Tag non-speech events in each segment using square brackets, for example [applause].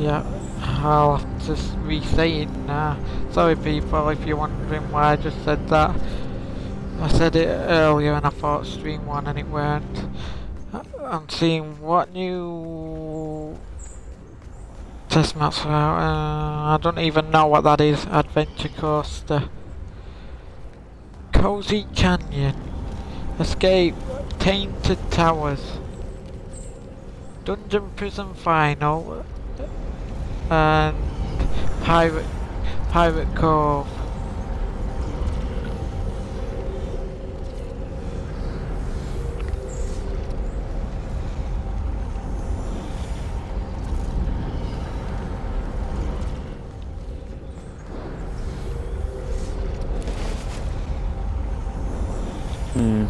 Yeah, I'll have to re-say it now. Sorry people if you're wondering why I just said that. I said it earlier and I thought stream one and it weren't. Uh, I'm seeing what new test maps are out. Uh, I don't even know what that is. Adventure Coaster. Cozy Canyon. Escape Tainted Towers. Dungeon Prison Final. And Pirate Pirate Cove. Hmm.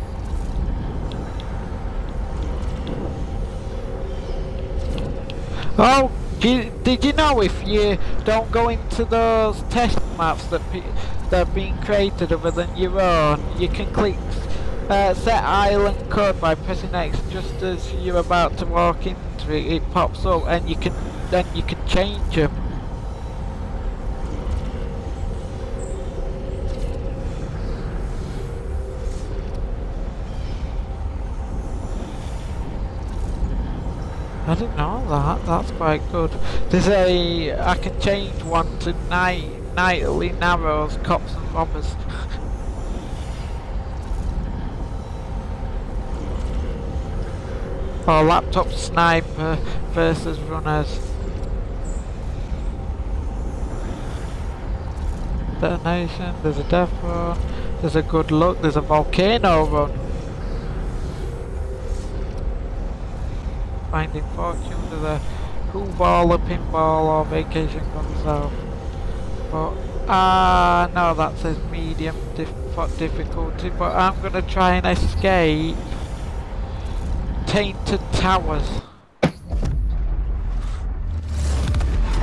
Oh, do you- did you know if you don't go into those test maps that that have been created other than your own, you can click uh, set island code by pressing X just as you're about to walk into it. It pops up and you can then you can change them. I didn't know that. That's quite good. There's a I can change one to night nightly narrows, cops and robbers. [laughs] or laptop sniper versus runners. Detonation. There's a death run. There's a good look. There's a volcano run. Finding Fortune, there's a Who Ball, a Pinball, or Vacation Gone South. But, ah, no, that says medium dif difficulty, but I'm gonna try and escape Tainted Towers.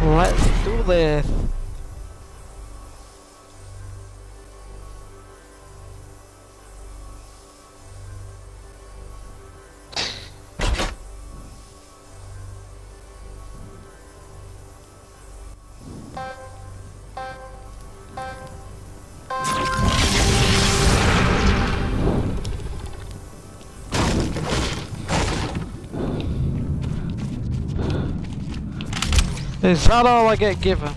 Let's do this. Is that all I get given?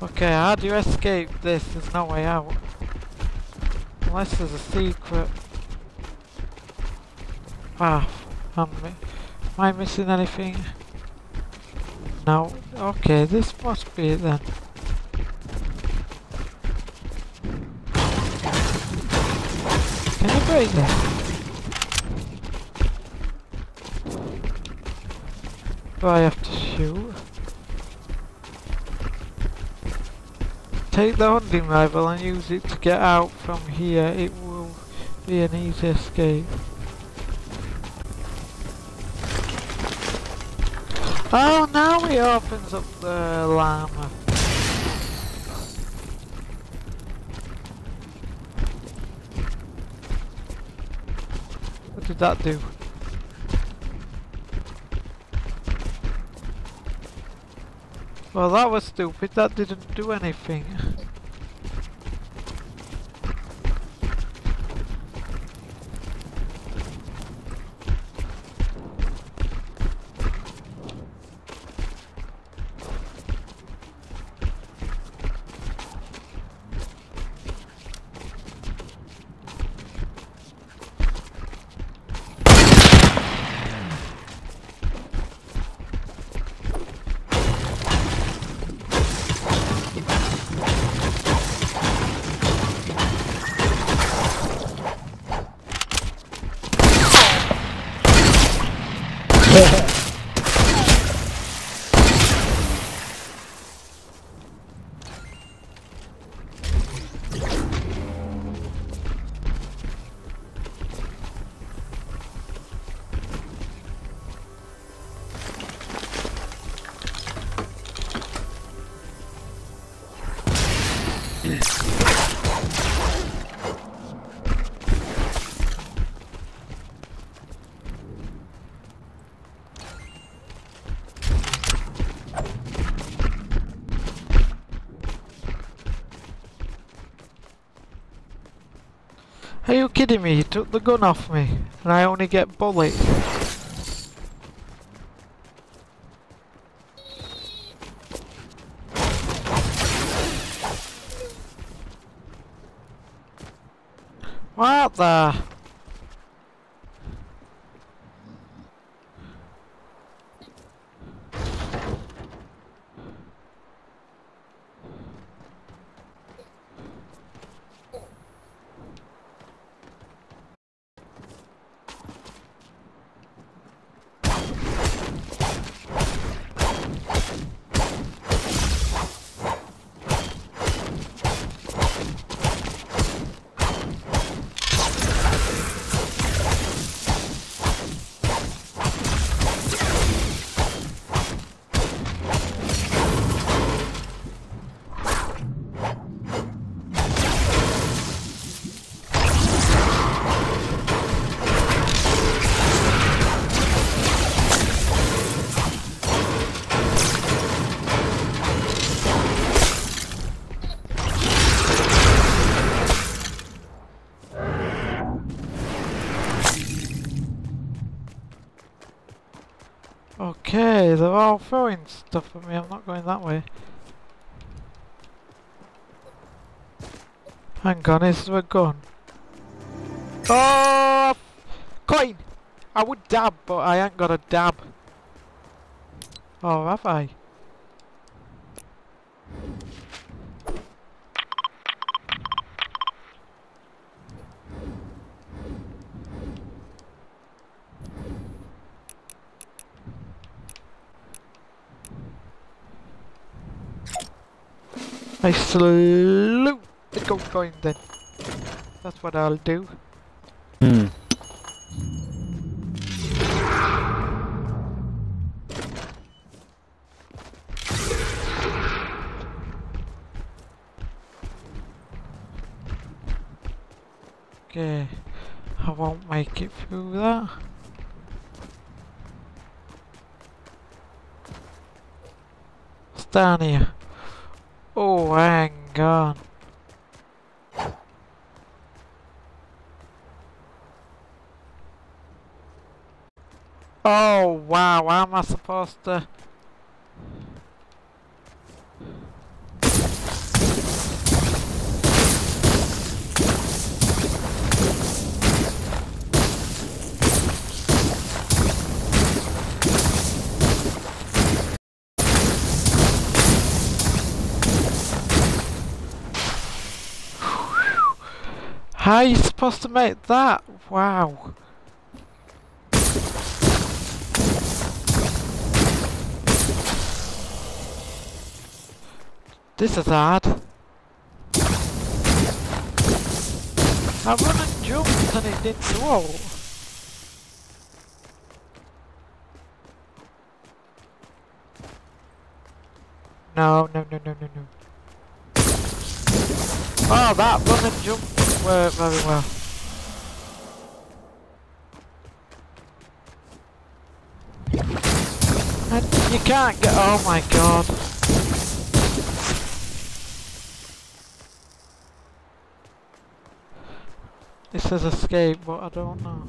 Okay, how do you escape this? There's no way out. Unless there's a secret. Ah, am I missing anything? No. Okay, this must be it then. Can you break this? Do I have to shoot? Take the hunting rifle and use it to get out from here. It will be an easy escape. Oh, now he opens up the llama. What did that do? Well, that was stupid. That didn't do anything. [laughs] Are you kidding me? You took the gun off me and I only get bullets. What the? Throwing stuff at me. I'm not going that way. Hang on, is there a gun? Oh! Coin! I would dab, but I ain't got a dab. Oh, have I? I salute the gold coin then. That's what I'll do. Hmm. Okay, I won't make it through that. Down here? Oh, hang on. Oh, wow, how am I supposed to... How are you supposed to make that? Wow. This is hard. I run and jumped and it didn't go. No, no, no, no, no, no. Oh, that run and jump worked very well. And you can't get, oh my god. It says escape, but I don't know.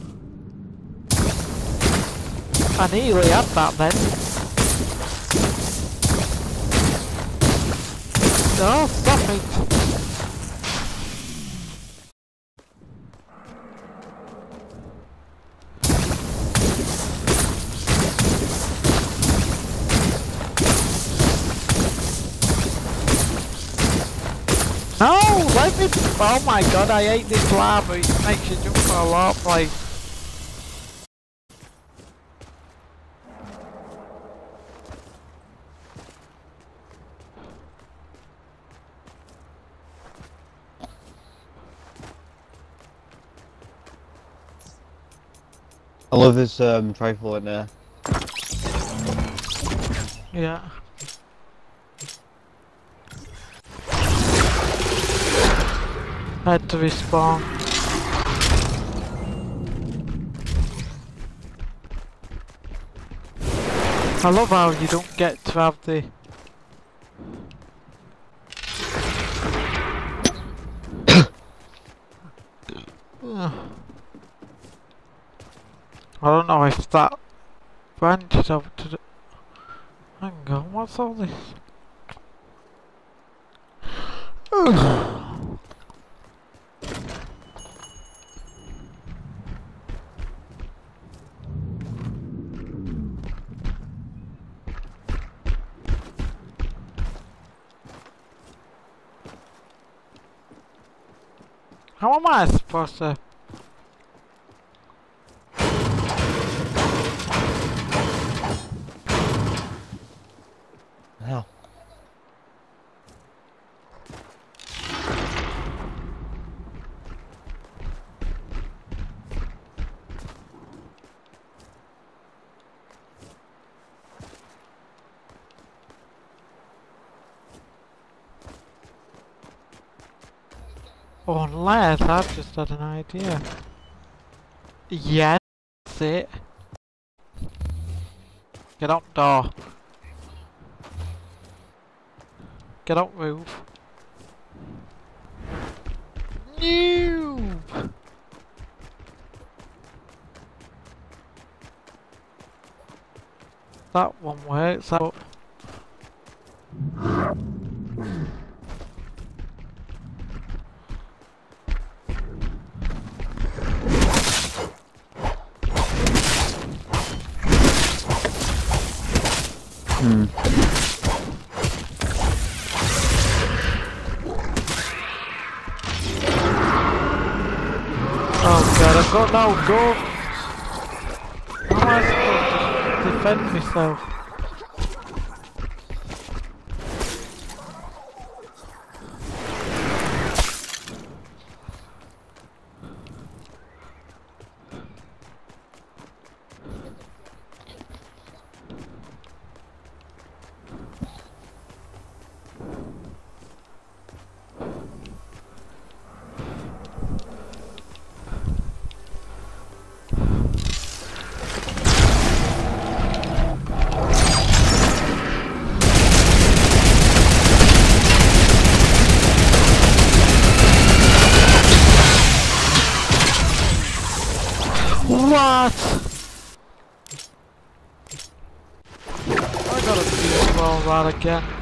I nearly had that then. No, stop it! No, let me. Oh my god, I hate this lava. It makes you jump for a lot of place. I love this um, trifle in there. Yeah. Had to respawn. I love how you don't get to have the [coughs] I don't know if that branches over to the... Hang on, what's all this? [coughs] [coughs] How am I supposed to... Hell. Unless I've just had an idea. Yes, that's it. Get up, door. Get up, roof. Noob! That one works out. I've got! How am I supposed to defend myself? All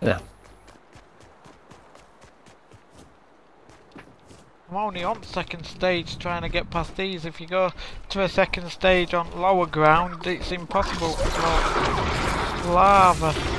Yeah. I'm only on second stage trying to get past these. If you go to a second stage on lower ground, it's impossible lava.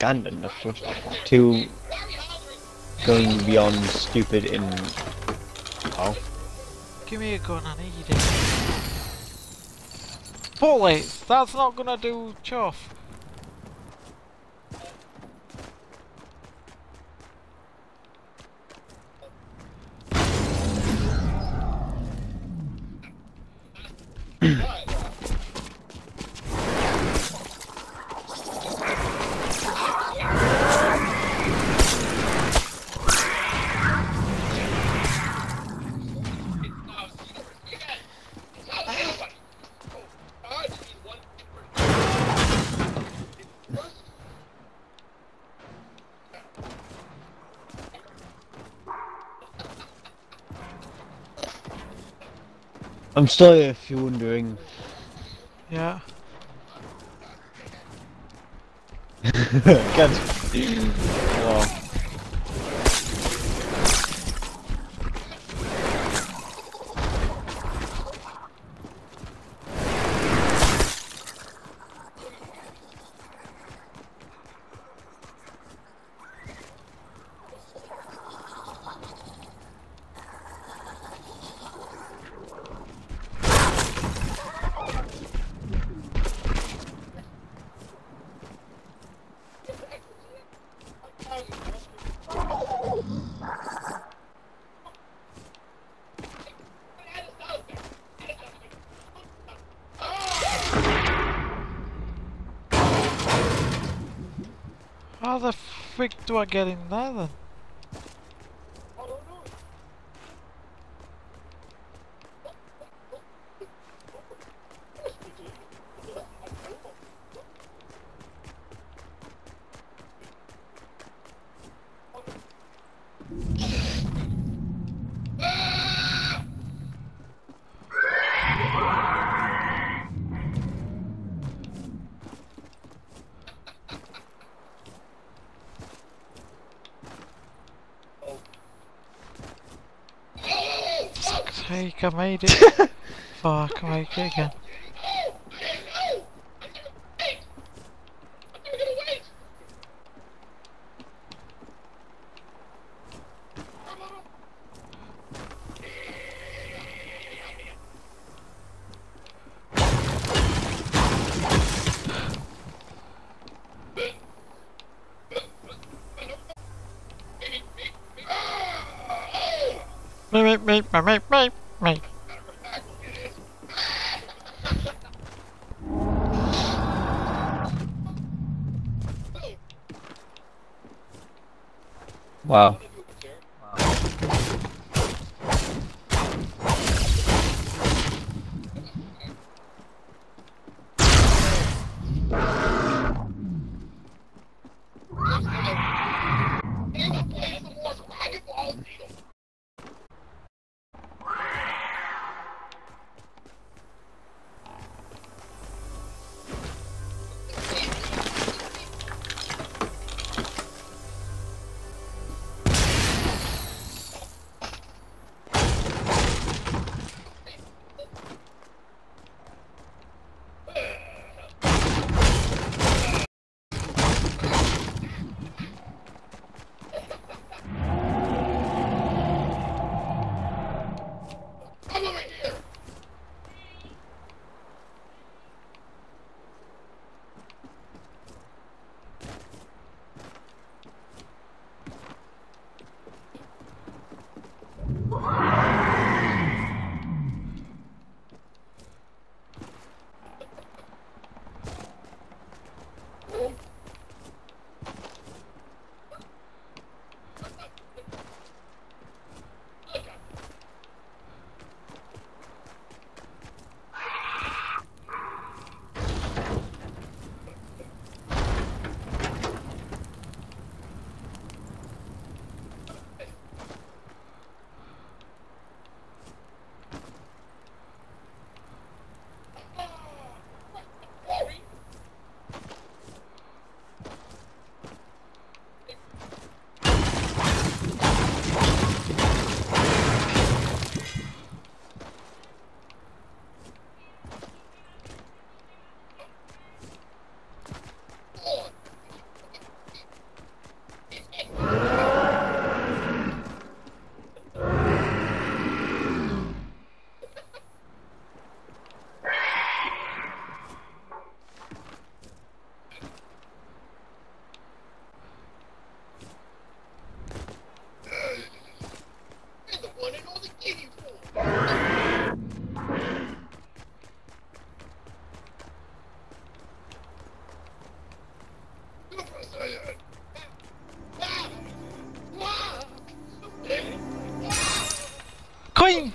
Course. To going beyond stupid in. Oh. Give me a gun, I need it. Bullets! That's not gonna do chuff. I'm still here if you're wondering. Yeah. [laughs] Can't. Oh. How the frick do I I made it. [laughs] Fuck, I make it again. going?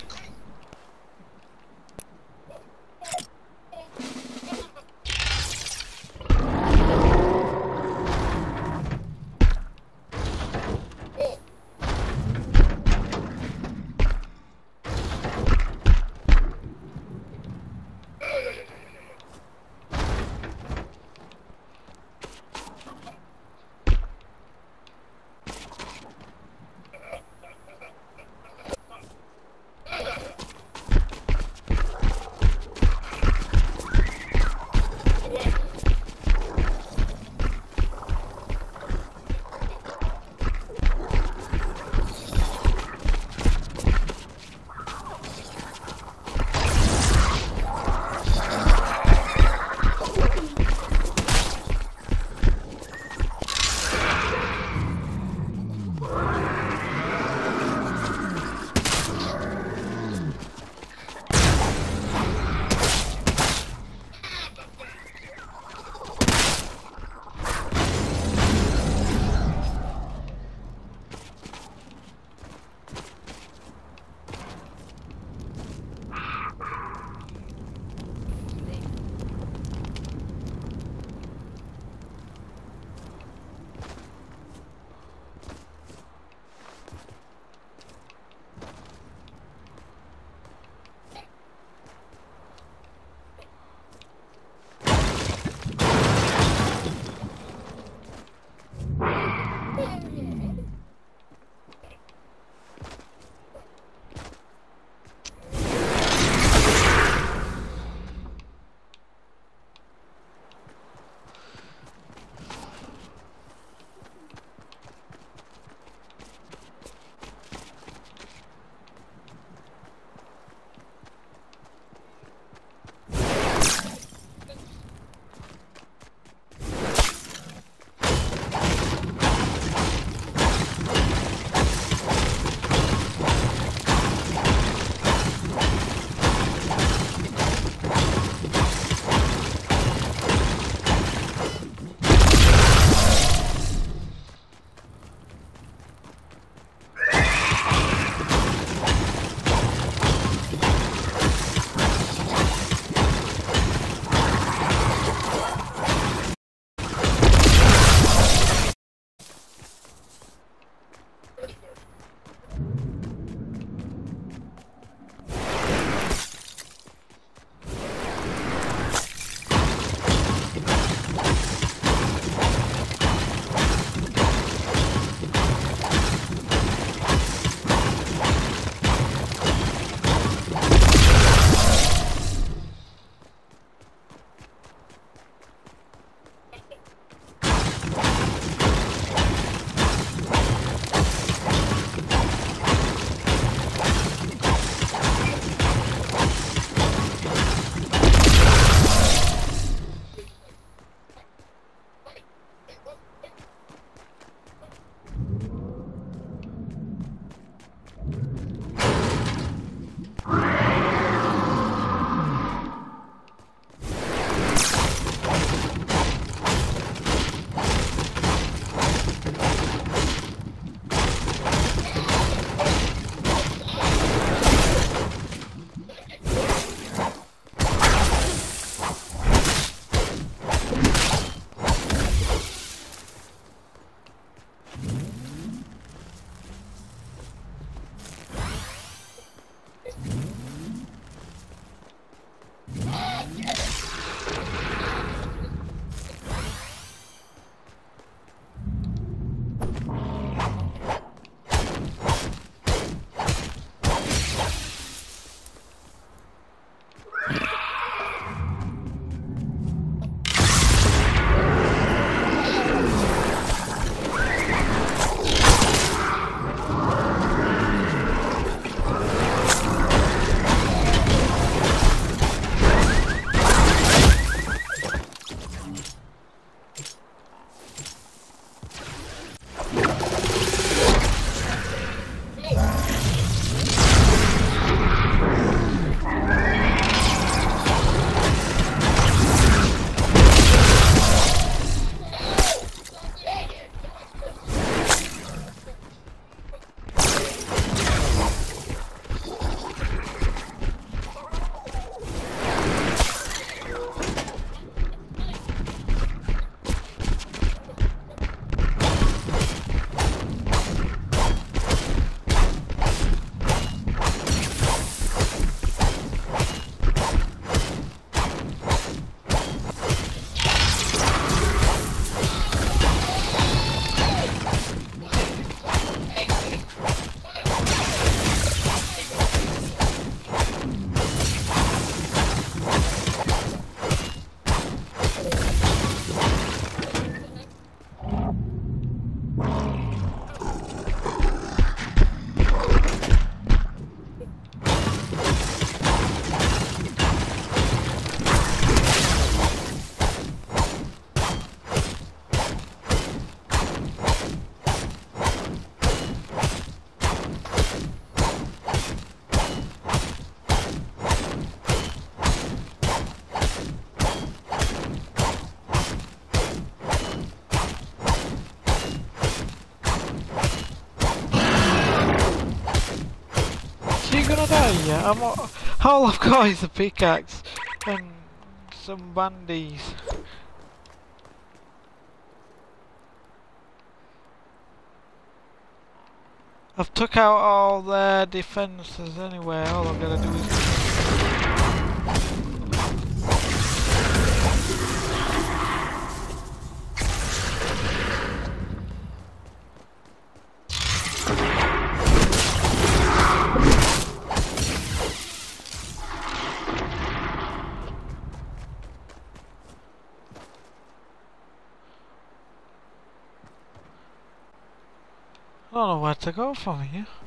I'm, all I've got is a pickaxe and some bandies. I've took out all their defences anyway, all I'm gonna do is... to go from here.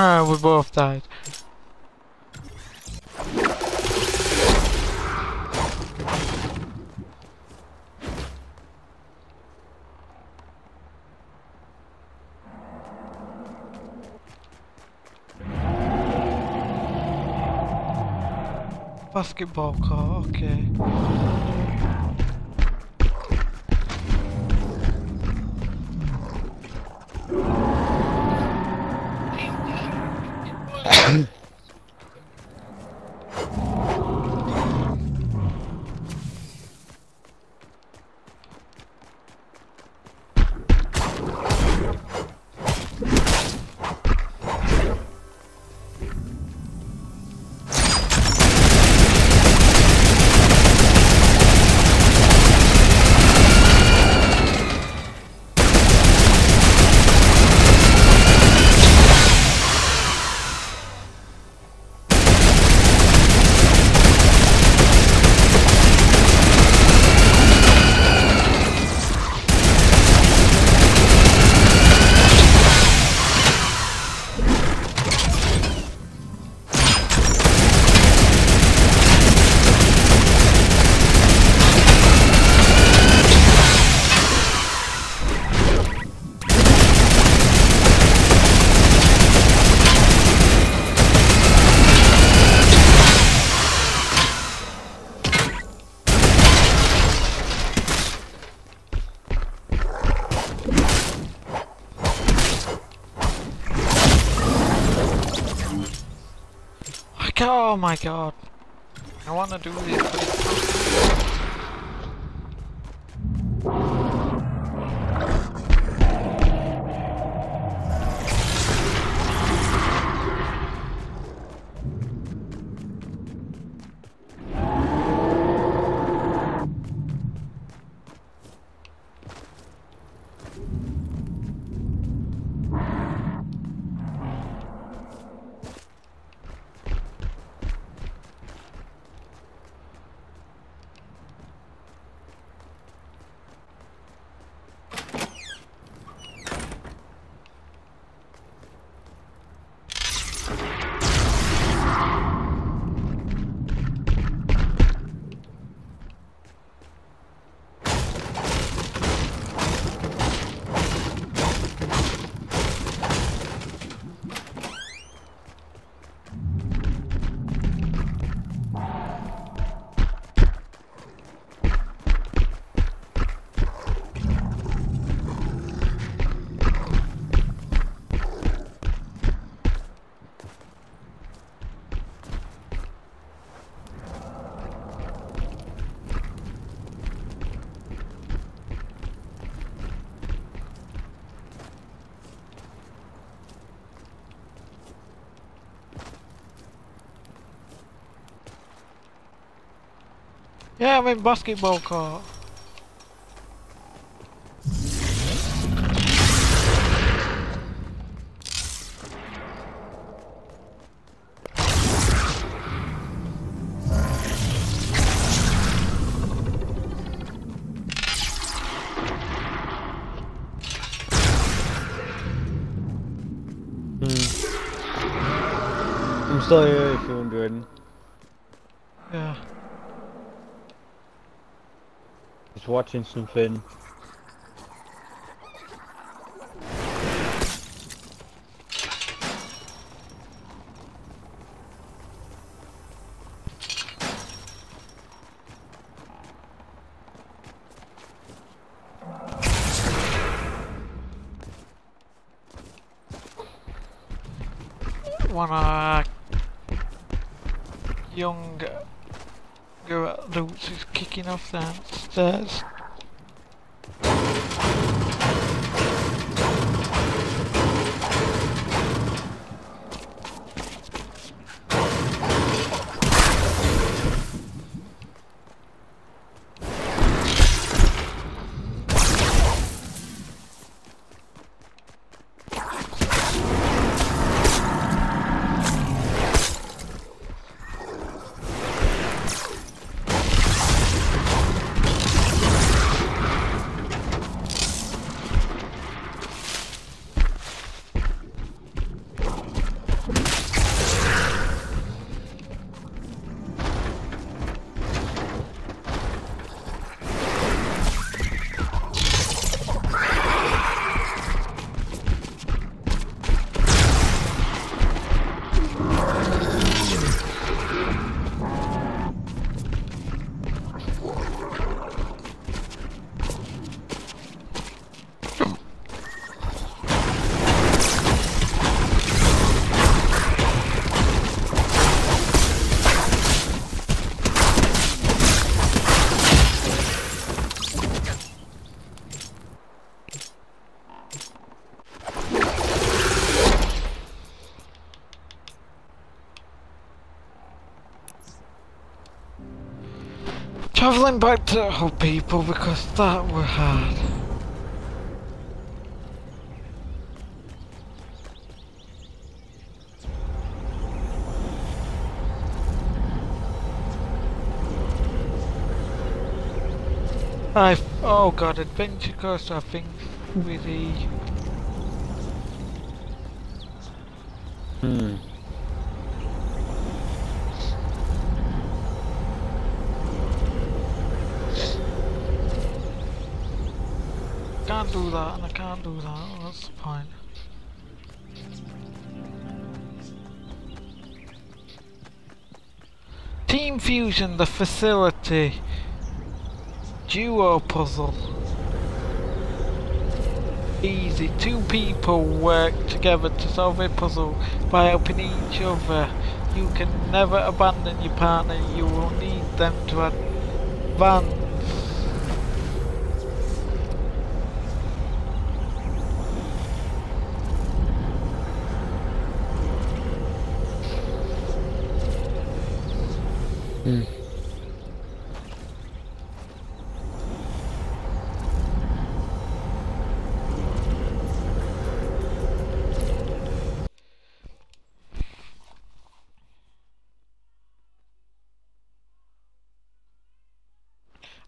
We both died. Basketball court, okay. Oh my god. I wanna do this, Yeah, I'm in basketball court. Just watching something. Uh, young girl is kicking off downstairs. Travelling back to oh people because that were hard. I oh god, adventure course I think with the Hmm. can't do that and I can't do that. What's the point? Team Fusion, the facility. Duo puzzle. Easy. Two people work together to solve a puzzle by helping each other. You can never abandon your partner. You will need them to advance. I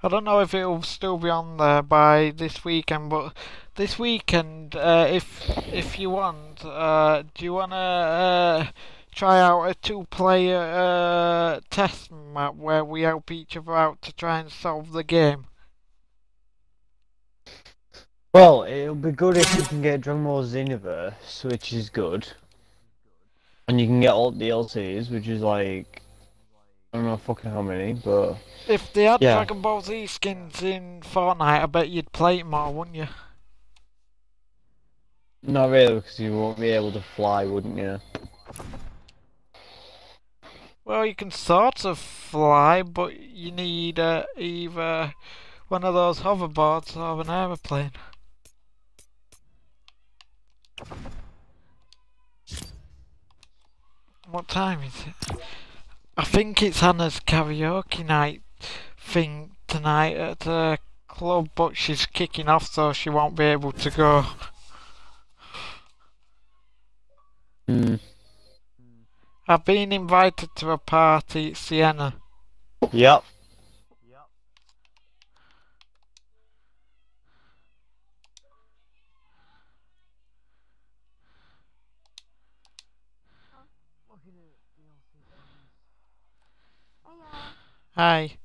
don't know if it'll still be on there by this weekend, but this weekend, uh, if if you want, uh, do you wanna uh, try out a two-player uh, test map where we help each other out to try and solve the game? Well, it'll be good if you can get Dragon Ball Xenoverse, which is good. And you can get all the DLCs, which is like... I don't know fucking how many, but... If they had Yeah. Dragon Ball Z skins in Fortnite, I bet you'd play it more, wouldn't you? Not really, because you won't be able to fly, wouldn't you? Well, you can sort of fly, but you need uh, either one of those hoverboards or an aeroplane. What time is it? I think it's Hannah's karaoke night thing tonight at the club, but she's kicking off, so she won't be able to go. Hmm. I've been invited to a party at Sienna. Yep. Hi.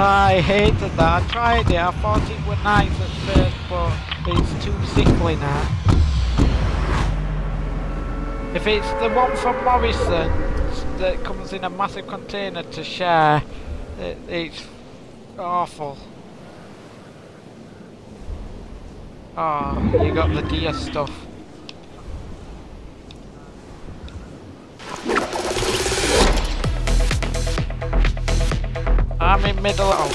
I hated that. I tried it. I thought it was nice at first, but it's too sickly now. If it's the one from Morrison that comes in a massive container to share, it, it's awful. Oh, you got the deer stuff. I'm in middle. Oh.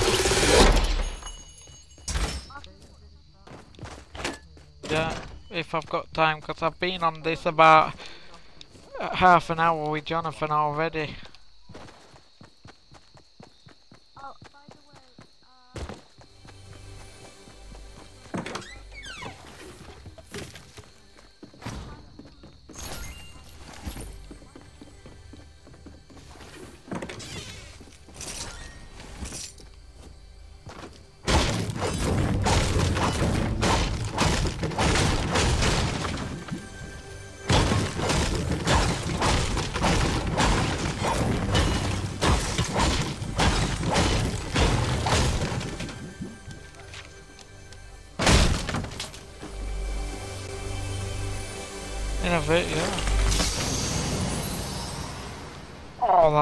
Yeah, if I've got time, because I've been on this about uh, half an hour with Jonathan already.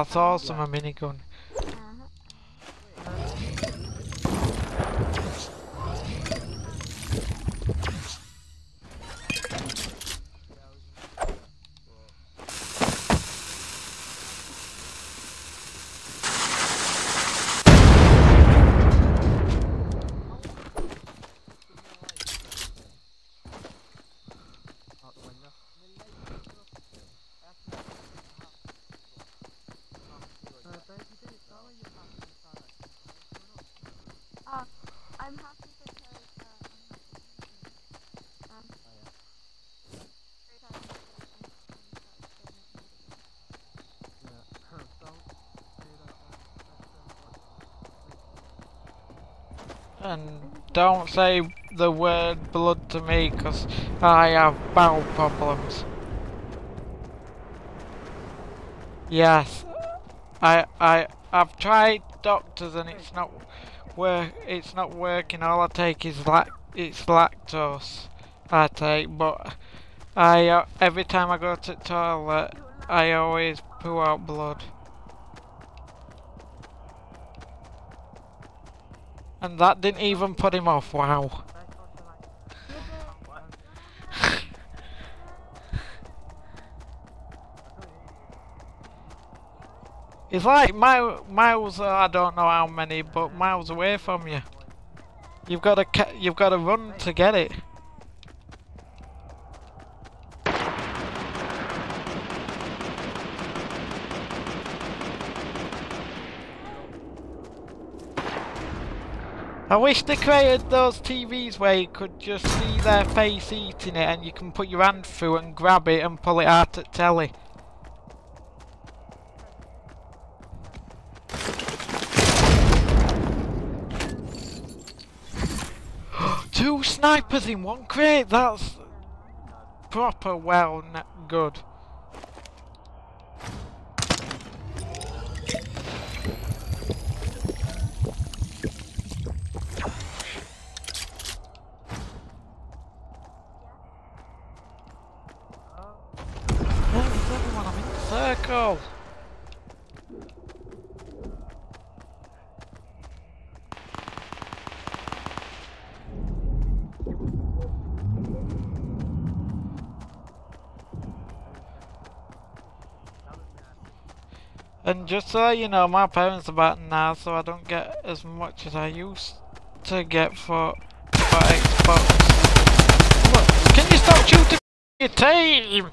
That's awesome, a minigun. uh-huh. Uh, I'm happy because, uh, I'm happy. Um, very happy because I'm And don't say the word blood to me, because I have bowel problems. Yes, I I I've tried doctors and it's not work. It's not working. All I take is lac. It's lactose, I take, but I uh, every time I go to toilet, I always poo out blood. And that didn't even put him off, wow. [laughs] It's like mi miles, uh, I don't know how many, but miles away from you. You've got to, you've got to run to get it. I wish they created those TVs where you could just see their face eating it and you can put your hand through and grab it and pull it out at telly. [gasps] Two snipers in one crate, that's proper well good. Where is everyone? I'm in the circle. And just so you know, my parents are back now, so I don't get as much as I used to get for, for Xbox. Look, can you stop shooting your team?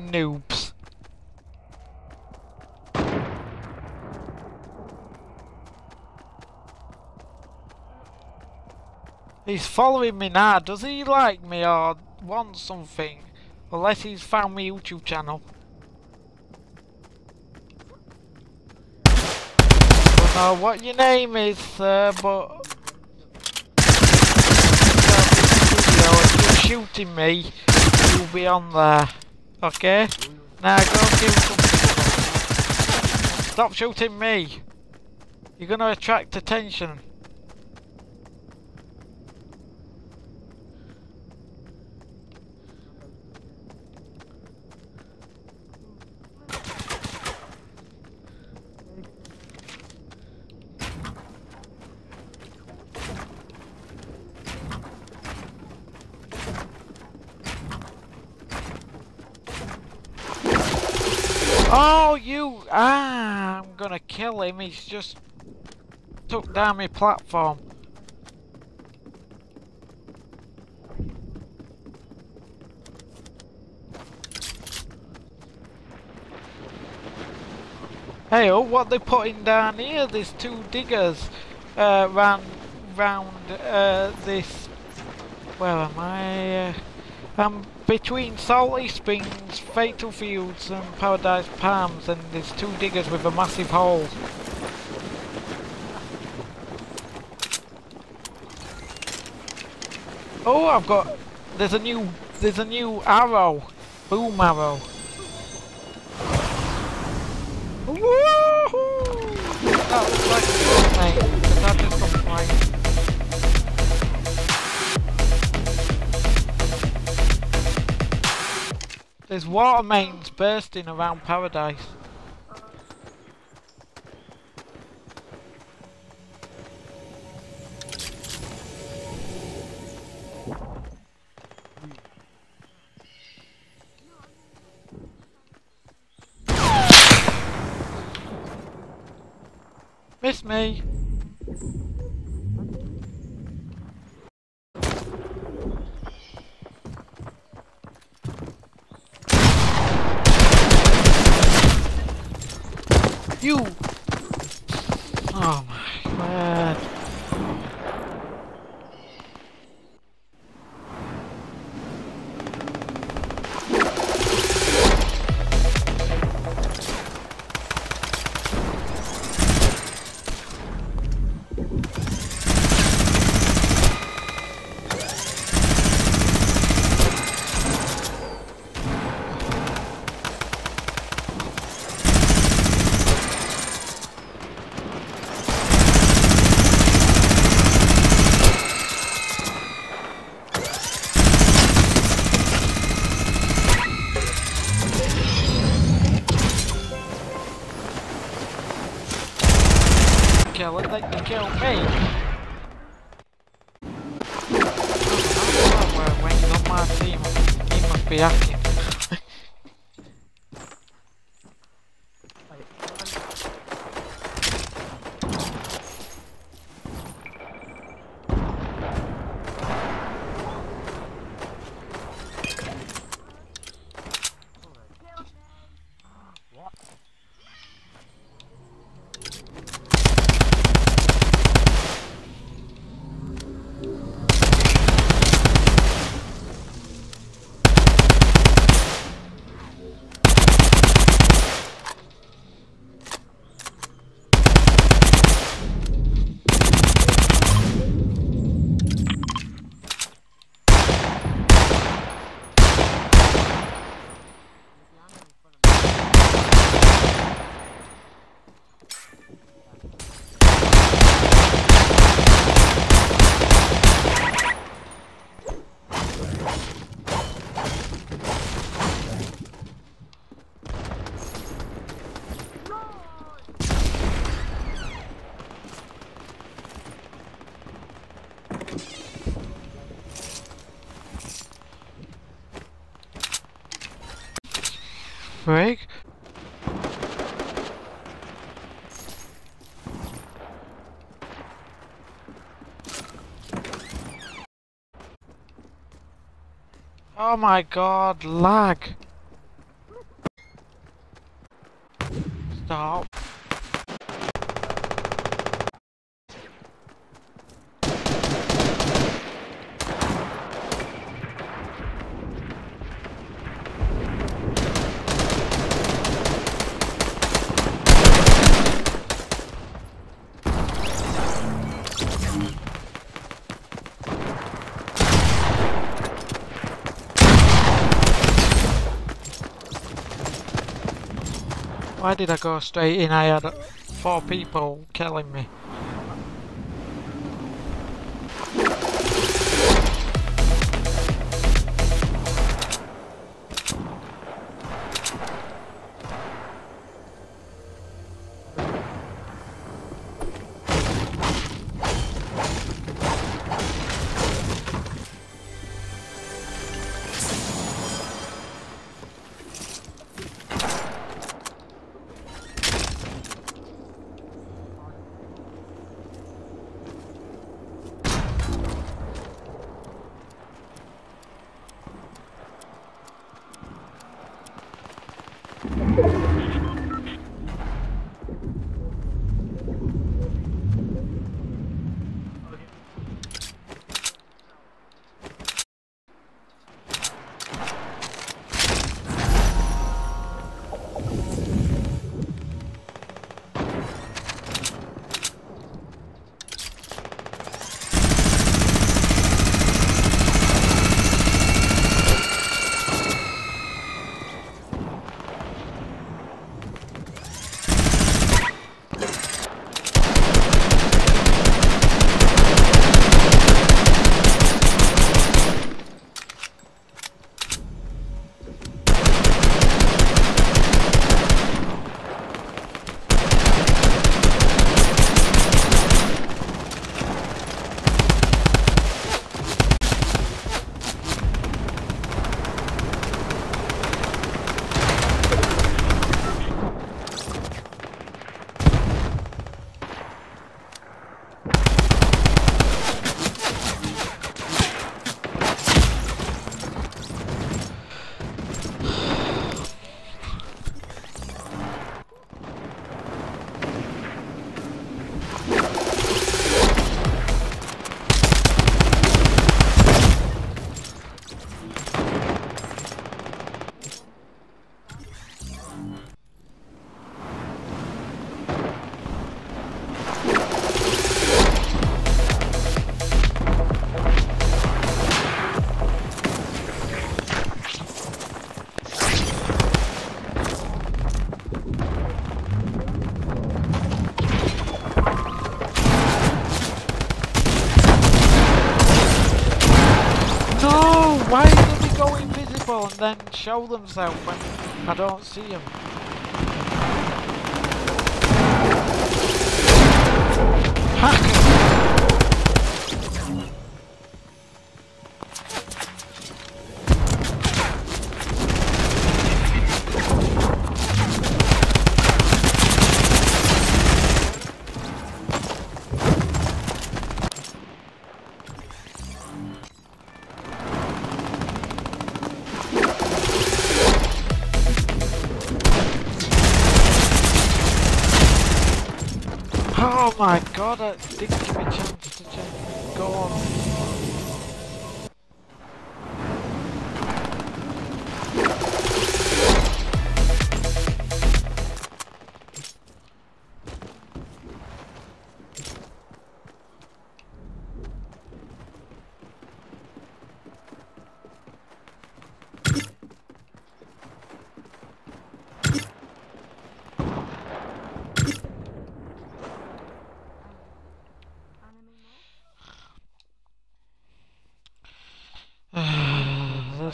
Noobs. He's following me now. Does he like me or want something? Unless he's found my YouTube channel. Don't know what your name is, sir, but... Video, shooting me, you'll be on there. Okay? Now go do something. Stop shooting me! You're gonna attract attention. Oh, you! Ah, I'm gonna kill him. He's just took down my platform. Hey, oh, what they putting down here? There's two diggers uh, round, round uh, this. Where am I? Uh, I'm between Salty Springs, Fatal Fields, and Paradise Palms, and there's two diggers with a massive hole. Oh, I've got. There's a new. There's a new arrow. Boom arrow. Woohoo! There's water mains bursting around paradise. Miss me. Frig? Oh my god, lag! Stop. Why did I go straight in? I had four people killing me. Show themselves when I don't see them? Hacker!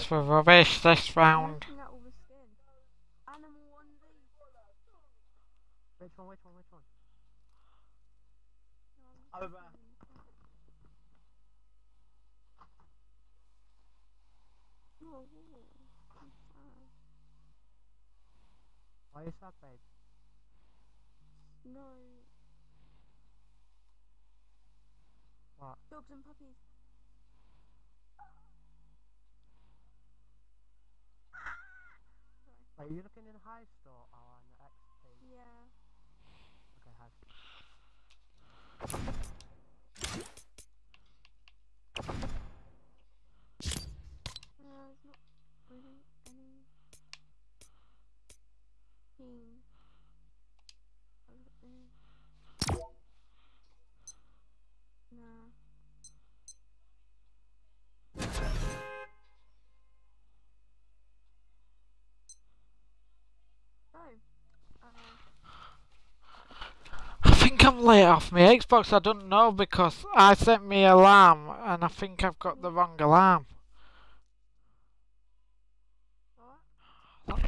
This was rubbish this round. Looking at all the skins. Animal 1V. Which one? Which one? Which one? Over. just saying. Oh, ooh, I'm sad. Why is that, babe? No. What? Dogs and puppies. Are you looking in the high store or on the X page? Yeah. Okay, high Uh, there's not really any team. over there. Nah. So, uh, I think I'm off my Xbox, I don't know because I set me alarm and I think I've got the wrong alarm. what?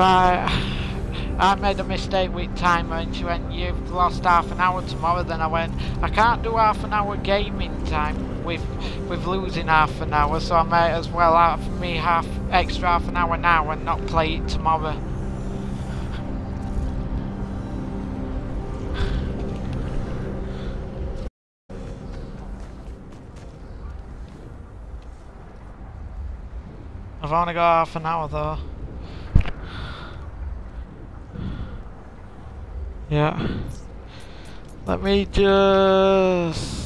Right, [sighs] I made a mistake with timer and she went, you've lost half an hour tomorrow. Then I went, I can't do half an hour gaming time with with losing half an hour, so I may as well have me half extra half an hour now and not play it tomorrow. [sighs] I've only got half an hour though. Yeah. Let me just